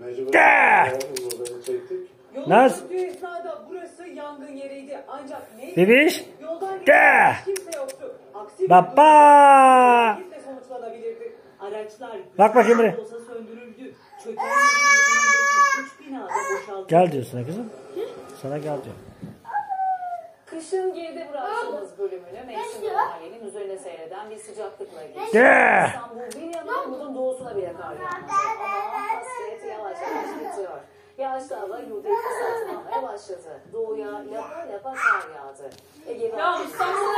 Mecbur. Naz. esnada burası yangın yeriydi. Ancak ne? Bebiş. Yoldan Gel! geçen kimse yoktu. Aksi bir Baba! durumda kesinlikle sonuçlanabilirdi. Araçlar Bak bakayım buraya. olsa söndürüldü. Çöken yakınındaki üç binada boşaltıldı. Gel diyorsun ha kızım. Sana gel diyor. Kışın geride bıraktığımız bölümünü mevsim mahallenin üzerine seyreden bir sıcaklıkla geçti. Gel! İstanbul bir yana umudun doğusuna bile kar yağmadı. Yağışlı hava yurdu kısaltmaya başladı. Doğuya lapa lapa kar yağdı. Ege Ya İstanbul'da